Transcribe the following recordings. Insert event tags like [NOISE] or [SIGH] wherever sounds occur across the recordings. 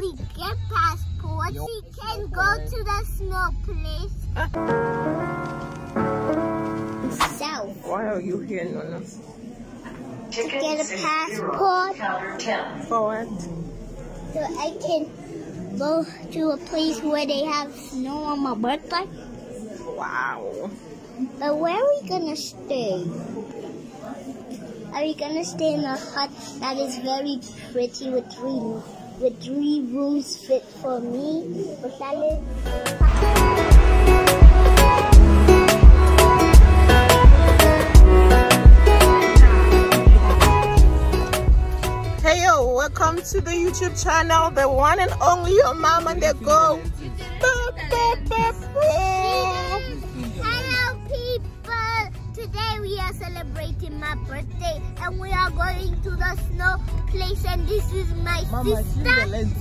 family get passports, she can go to the snow place. South. Why are you here, Nona? To get a passport For what? so I can go to a place where they have snow on my birthday. Wow. But where are we gonna stay? Are we gonna stay in a hut that is very pretty with three with three rooms fit for me? That is Hey yo, welcome to the YouTube channel, the one and only your mom on the go. Sister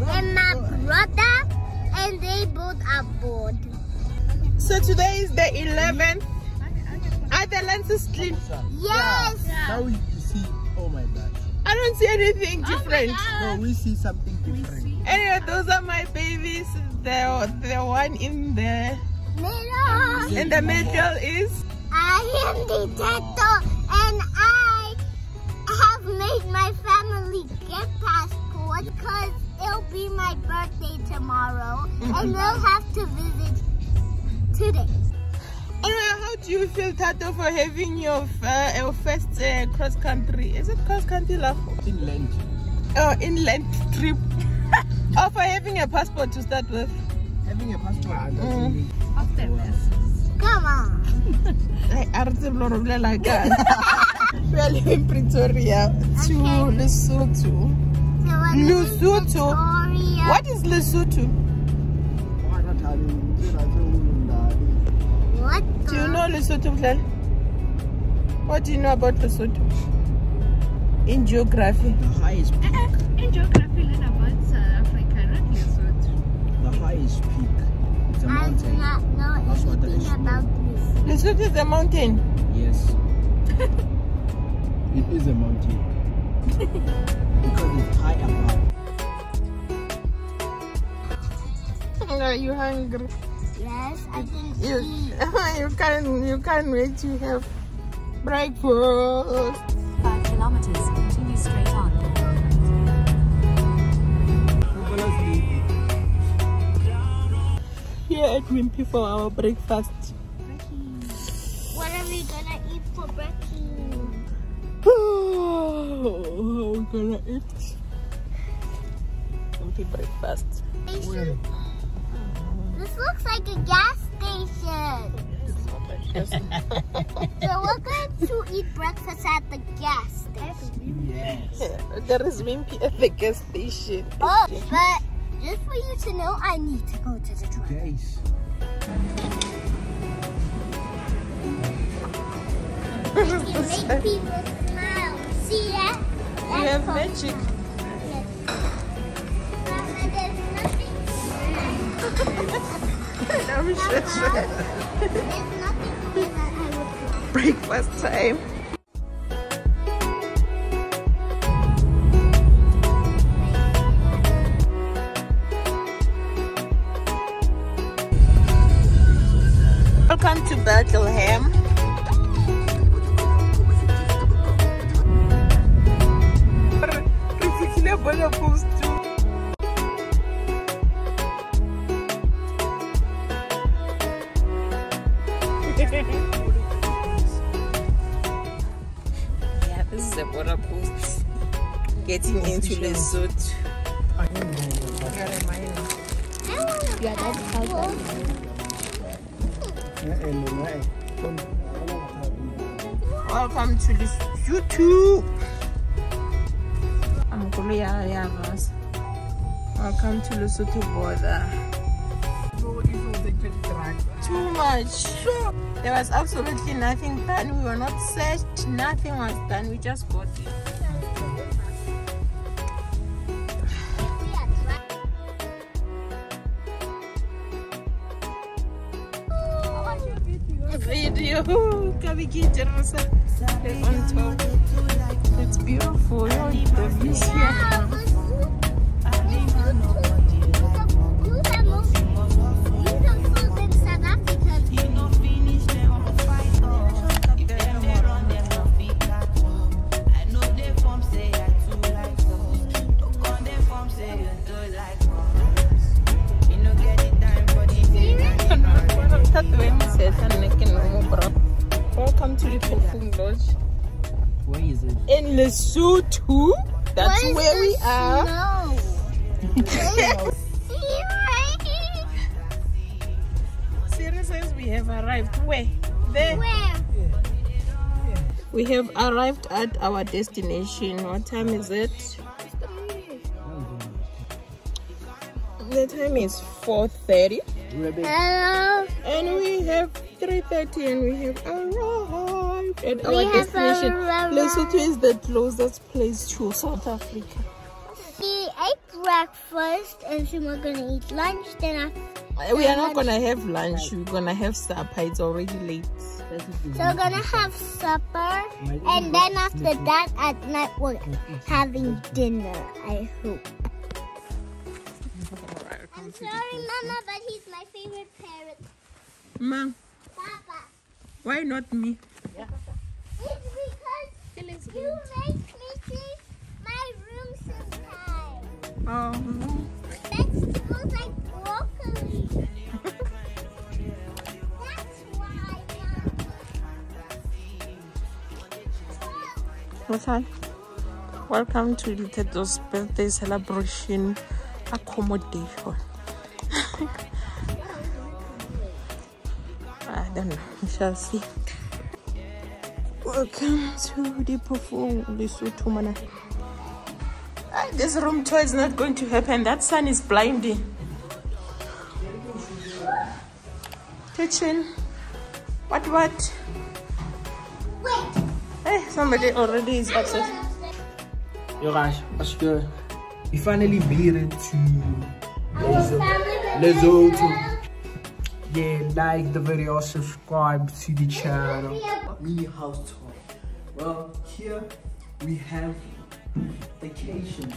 and my brother and they both are bored. So today is the 11th. Are the lenses clean? Yes! Now we see, oh my God. I don't see anything oh different. No, we see something different. Anyway, those are my babies. The, the one in the Middle! in the middle is I am the tato and I have made my family get passport because it'll be my birthday tomorrow and we'll have to visit today. Anyway, how do you feel, Tato, for having your, uh, your first uh, cross country? Is it cross country, love? Inland. Oh, inland trip. [LAUGHS] or for having a passport to start with? Having a passport Mm. doesn't mean Come on. I aretse bloro bolela ka. We are leaving Pretoria to Okay. Lesotho. So Lesotho. What is Lesotho? What Do you know Lesotho, Blal? What do you know about Lesotho? In geography. the highest peak. Uh-uh. In geography, learn about South Africa, not Lesotho. The highest peak. It's a I do mountain. not know That's what there anything about this. Lesotho is a mountain. Yes. [LAUGHS] it is a mountain. [LAUGHS] Are you hungry? Yes, I can You, eat. [LAUGHS] you can't you can't wait to have breakfast. 5 kilometers, continue straight on. Here at Wimpy for our breakfast. What are we gonna eat for breakfast? [SIGHS] Oh, we're gonna eat Wimpy breakfast. Station? This looks like a gas station. [LAUGHS] So we're going to eat breakfast at the gas station. Yes. Yeah, there is Wimpy at the gas station. Oh, but just for you to know, I need to go to the truck. Guys. Can make people smile. See that? You have magic. Mama, I'm sure, sure. There's nothing here that I would like. Breakfast time. Yeah, this is the border post. Getting into Lesotho. Yeah, that's how Welcome to Lesotho. I'm Korea Yavas. Welcome to Lesotho border. Too much. There was absolutely nothing done. We were not searched. Nothing was done. We just got it. Video. It's beautiful. The views here. Arrived at our destination. What time is it? The time is 4.30 Hello. and we have 3.30 and we have arrived at our We have destination. Lesotho is the closest place to South Africa. We ate breakfast and soon we're gonna eat lunch. Then after, Uh, we are not gonna have lunch. We're gonna have supper. It's already late. so we're gonna have supper, and then after that at night we're having dinner. I hope. I'm sorry, Mama, but he's my favorite parrot. Ma, Papa. why not me? It's because you make me see my room sometimes. Oh, Vegetables like that? Welcome to Liteto's birthday celebration accommodation. [LAUGHS] I don't know. We shall see. Welcome to the perform Lesotho mana. Ah, This room tour is not going to happen. That sun is blinding. Kitchen. What what? Wait. Hey, somebody already is upset. Yo guys, as je we finally made it to Leso- Lesotho. Yeah, like the video, subscribe to the channel. Mini house tour. Well, here we have vacation.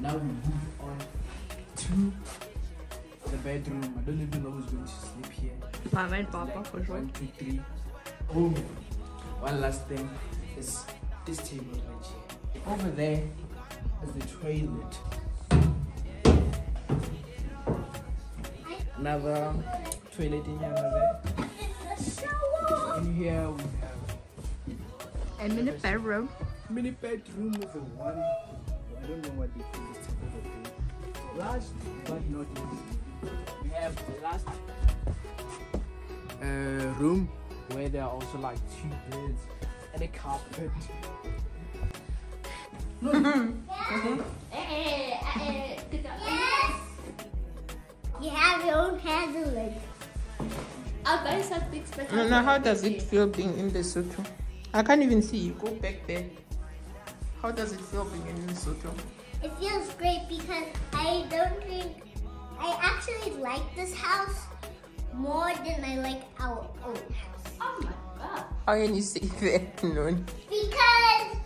Now we move on to the bedroom. I don't even know who's going to sleep here. Mama and Papa for sure. One, two, three. Oh, one last thing is this table right here. Over there is the toilet. Another toilet in here, another. In here we have a mini bedroom. mini bedroom with a one. I don't know what they call of. Last but not least, we have the last uh, room where there are also like two beds and a carpet. [LAUGHS] Uh-huh. Uh-uh, uh-uh. Yes. You have your own handling. I'll buy something special. No, no, how does it feel being in the Lesotho? I can't even see you. Go back there. How does it feel being in the Lesotho? It feels great because I don't think I actually like this house more than I like our own house. Oh my god. How can you say that, Noni? Because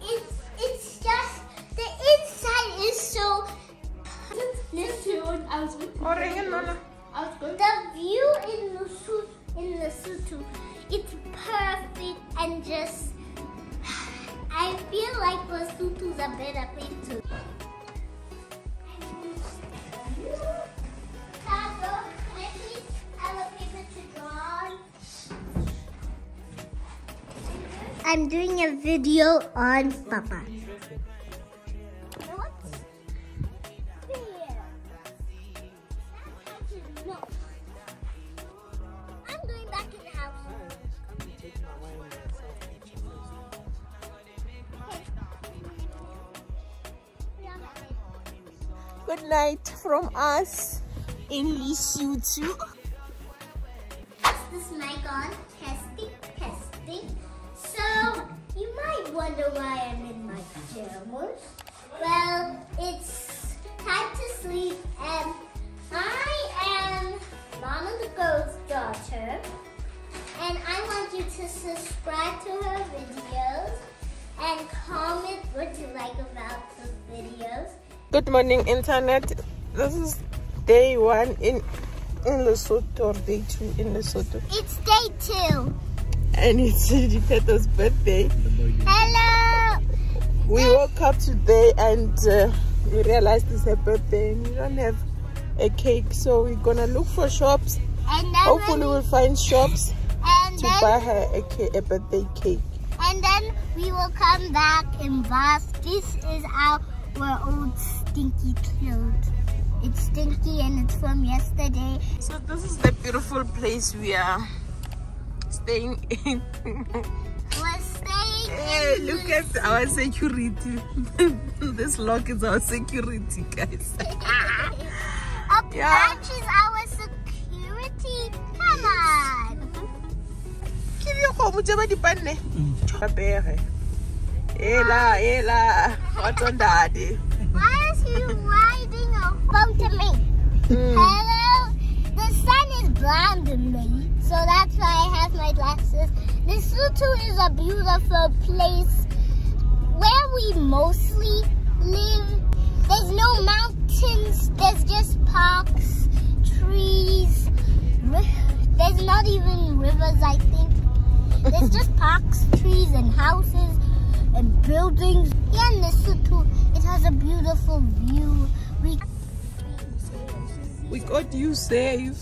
it's it's just the inside is so Listen, I was with Oh, ring it, Nona. I was going the view in Lesotho in Lesotho it's perfect and just I feel like Lesotho's a better place to I'm doing a video on Papa. What's here? That's actually no. I'm going back in the house. Good night from us in Lesotho. Good morning, internet. This is day one in in Lesotho or day two in Lesotho, It's day two. and it's Jipeto's birthday. Hello! We woke up today and uh, we realized it's her birthday, and we don't have a cake, so we're gonna look for shops. And then Hopefully, we'll find shops and to buy her a, a birthday cake. and then we will come back and bath. This is our old stinky clothes. It's stinky and it's from yesterday. So this is the beautiful place we are staying in. We're staying Hey, in look at our security. [LAUGHS] this lock is our security, guys. [LAUGHS] [LAUGHS] Up Yeah. is our security. Come on. Ke di kgomo tse ba di panne. Apere. Ela, ela. What on daddy? Why is he riding a phone to me? Mm. Hello? The sun is blinding me, so that's why I have my glasses. Lesotho is a beautiful place where we mostly live. There's no mountains, there's just parks, trees. There's not even rivers, I think. There's [LAUGHS] just parks, trees, and houses and buildings. Yeah, Lesotho, has a beautiful view. We We got you safe.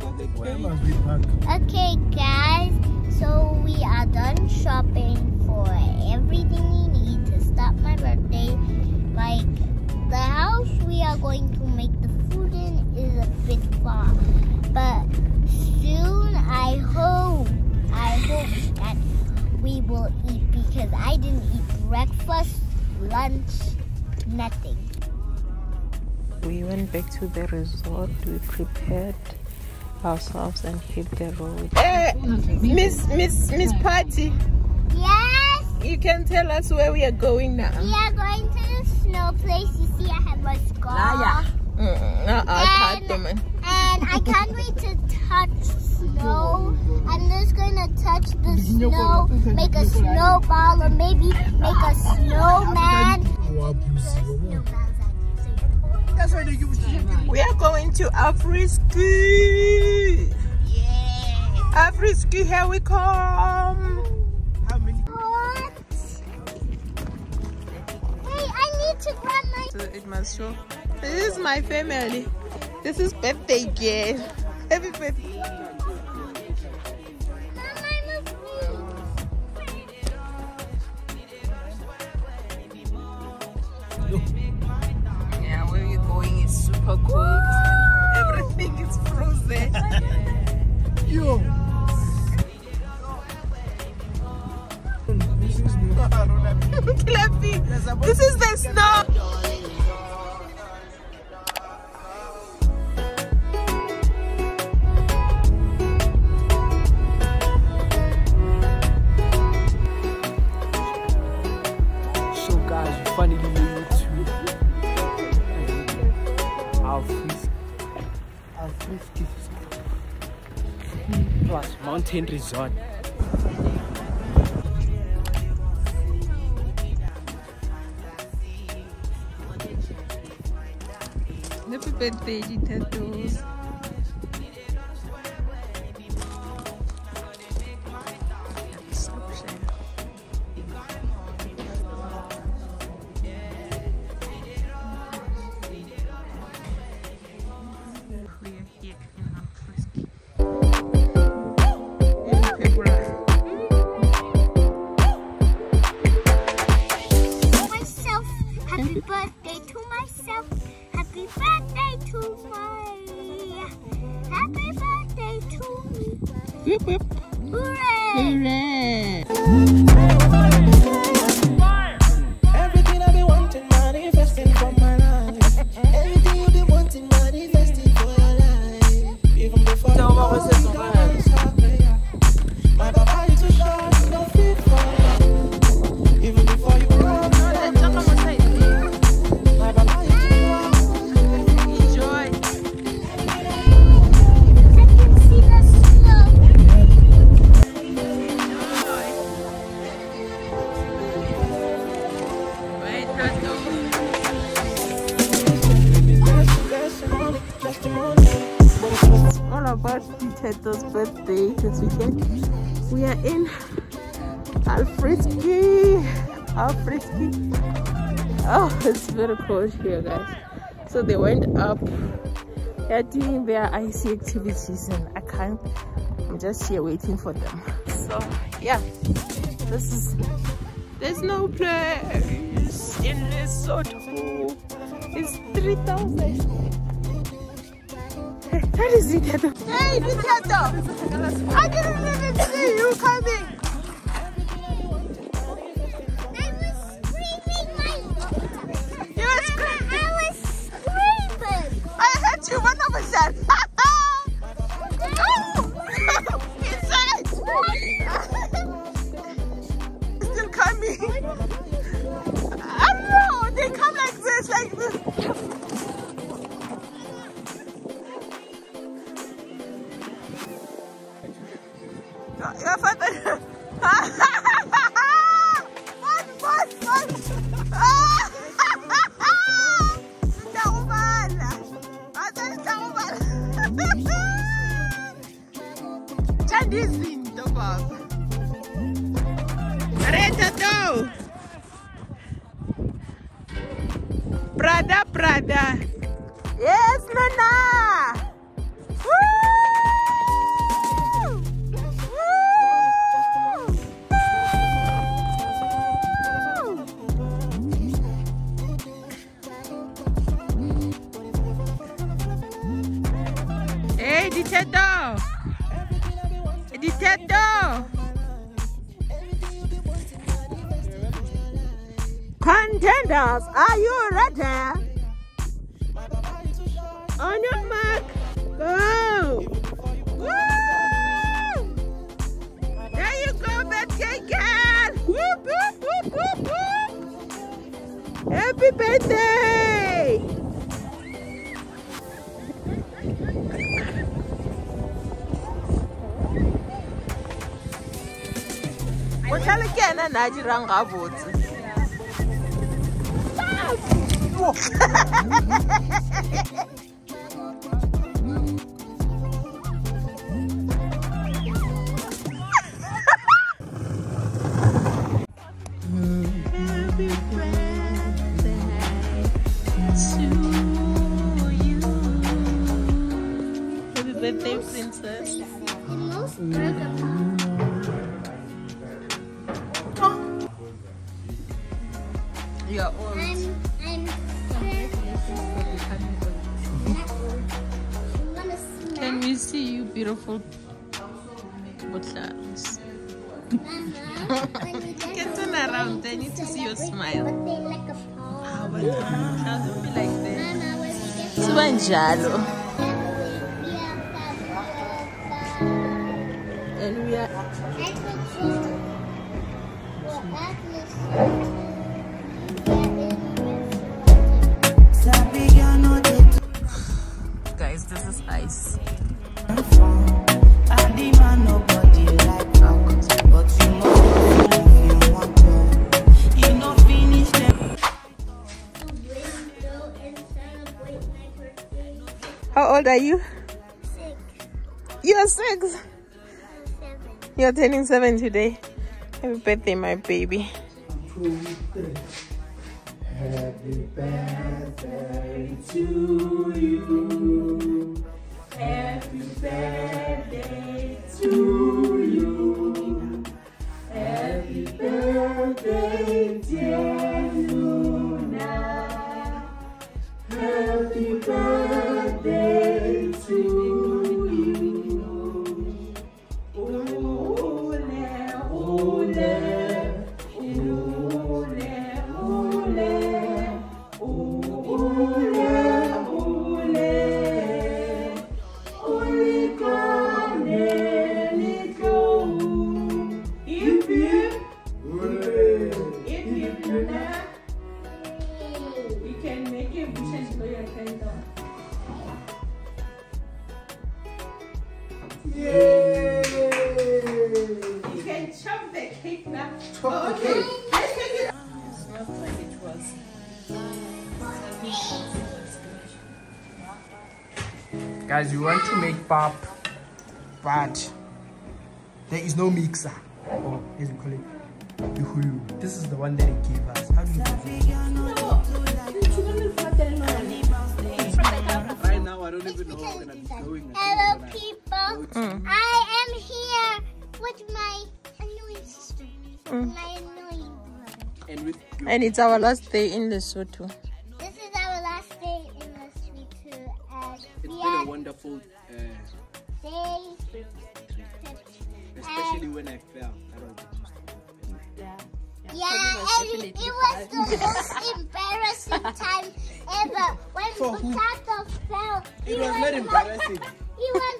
For the Where game. must we park? Okay, guys, so we are done shopping for everything we need to start my birthday. Like, the house we are going to make the food in is a bit far, but soon I hope, I hope that we will eat because I didn't eat breakfast, lunch, nothing. We went back to the resort. We prepared ourselves and hit the road. Eh, Miss Miss Miss Patty, Yes, you can tell us where we are going now. we are going to the snow place. You see, I have my scarf. Mm, uh-uh, And- And I can't wait to touch snow. I'm gonna touch the snow, make a snowball, or maybe make a snowman. We are going to Afriski. Yeah. Afriski, here we come. What? Hey, I need to grab my. So it must show. This is my family. This is birthday girl. Happy birthday. This is the snow. Plus mountain resort. Birthday, tattoos. We Oh, [LAUGHS] it's very cold here, guys. So they went up. They're doing their icy activities, and I can't. I'm just here waiting for them. So yeah, This is there's no place in Lesotho. It's three thousand. Hey, [LAUGHS] that is Viteto. Hey! I didn't even see you coming. Brada brada. Yes, Nana. Hey! Diteto! Contenders, are you ready? On your mark, go! There you go, birthday girl! Happy birthday! A dirang. Happy beautiful Butlans? You get turn around, I need to see your smile. birthday like a paw. How about ah, you? Don't be like that. Mama, when you get Sibanjalo. birthday, yeah, And we are I could choose what Atlas guys, this is ice. Are you? Six, You're six. seven. You're turning seven today. Happy birthday, my baby. Happy birthday to you. Happy birthday to you. Happy birthday, dear Luna. Happy birthday You can chop the cake now. Chop the oh, cake. Let's take it. It's not like it was. Guys, we want to make pop, but there is no mixer. Oh, or as we call it, the hulu. This is the one that it gave us. How do you do Right now, I don't even know how I'm gonna be going. Hello, people. I am here with my annoying sister. Mm. And it's our last day in Lesotho. This is our last day in the street too. And It's we been a wonderful uh, day especially when I fell. That was Yeah, and it, it was the most embarrassing [LAUGHS] time ever. When For who? Potato fell, he It was not embarrassing. He was like, If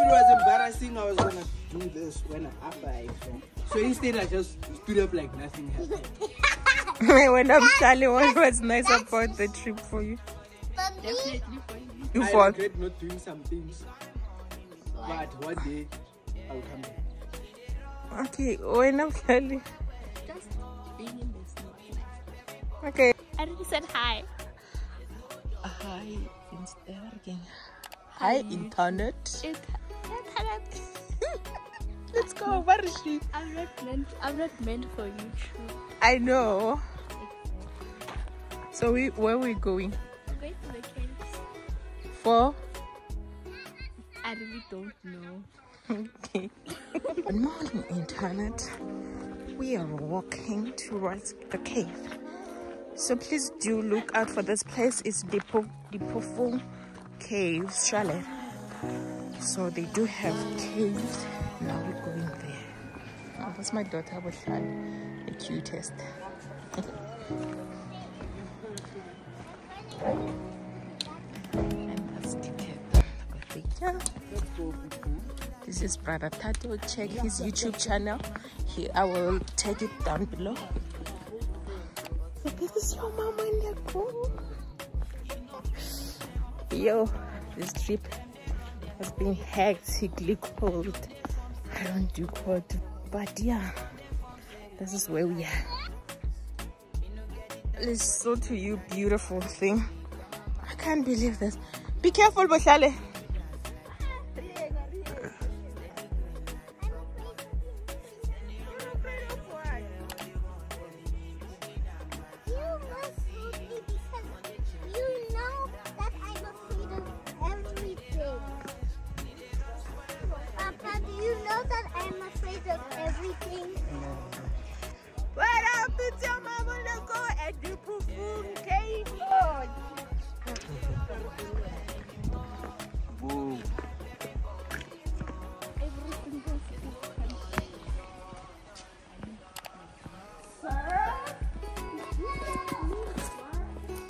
it was embarrassing, I was gonna do this when I, after I fell. So instead, I just stood up like nothing happened. [LAUGHS] when I'm Charlie, what was nice about the trip for you? Definitely for me, You I fought. regret not doing some things, but one day I'll come back. Okay, when I'm Charlie. Just being in this snow. Okay. I already said hi. Hi, Instagram. Hi, internet. It, [LAUGHS] Let's go. Where is she? I'm not meant. I'm not meant for YouTube. I know. So we where we going? I'm going to the caves. For I really don't know. okay. Good morning, internet. We are walking towards the cave. So please do look out for this place. It's Depo Dipofung Caves, Charlotte. So they do have caves. Now we're going there. Oh, that's my daughter, Boshali, the cutest. and that's. Yeah. This is Brother Tato. Check his YouTube channel. Here, I will take it down below. This is your mama in the. Yo, this trip has been hectically cold. I don't do cold, but yeah, this is where we are. Listen to you, beautiful thing. I can't believe this. Be careful, Boshale.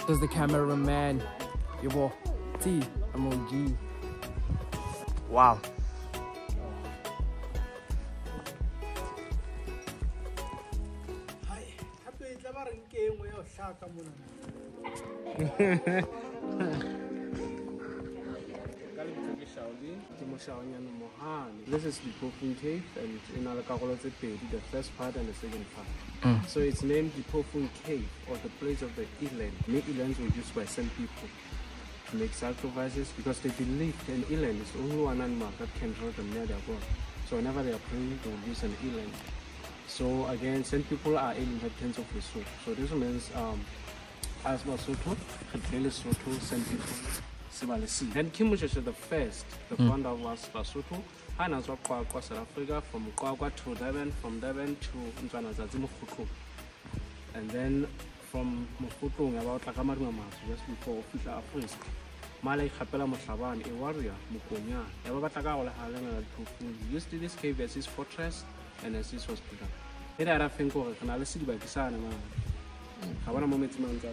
There's the cameraman. Your boy. T. I'm on G. Wow. [LAUGHS] This is the Pofung Cave and in Alakagolo Pedi, the first part and the second part. So it's named the Pofung Cave or the place of the eland. Many elands were used by some people to make sacrifices because they believed an eland is only one animal that can draw them near their God. So whenever they are praying, they will use an eland. So again, some people are inhabitants of Lesotho. So this means um, as Basotho, Khadele Lesotho, some people, Sibalesi. Then King Moshoeshoe the first, the hmm. founder was Basotho. And as well, South Africa, from QwaQwa to Durban, from Durban to Nzwanazazi Mokhotlong. And then from Mokhotlong, about Takamarumamas, just before Fitla Afrisk. mala ikgapela motlhabane a warrior mokonyana ya ba batla ka go legalemela diphofung used to this cave as his fortress and as his hospital e re a rafeng kore re na le sedibaki sane ma ga bona mo metsi mang tsa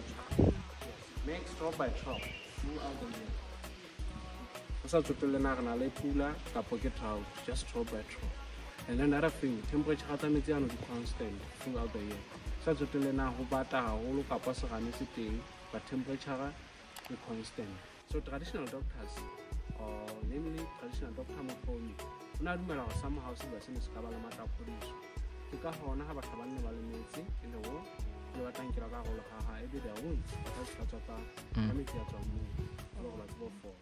make drop by drop throughout the year go sa tsotelle na re na le pula just by and then thing temperature di constant throughout the year but temperature e constant. So traditional doctors or namely traditional doctor mokgoni o ne a dumela go somehow seba se ne se ka ba le le batlankela ka golo gaga e be their wounds ba ka se ka tswa ka ka metsi ya tswang moo le go batho bo fola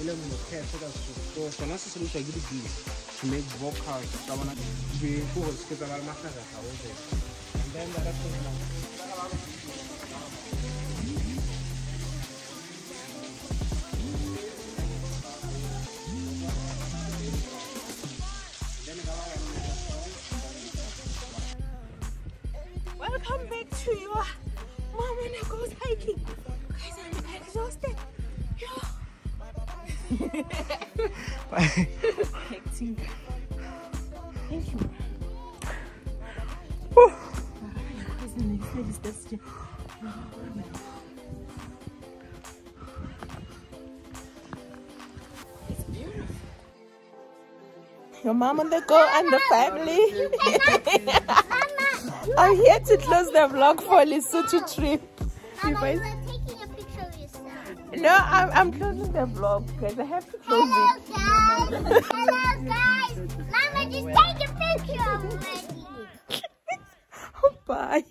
e leng motheto ka so sona se sebediswa ke dibile to make vocals tsa bona be ko gore se ke tsa ba le magarega oe and then the other thing like to mom when I hiking. Guys, I'm exhausted. Your mom and the girl and the family. I'm here to close the vlog for Lesotho trip. You Mama, guys- you are taking a picture of yourself. No, I'm, I'm closing the vlog because I have to close Hello, it. guys. Hello, guys. Mama, just take a picture already. [LAUGHS] Oh, bye.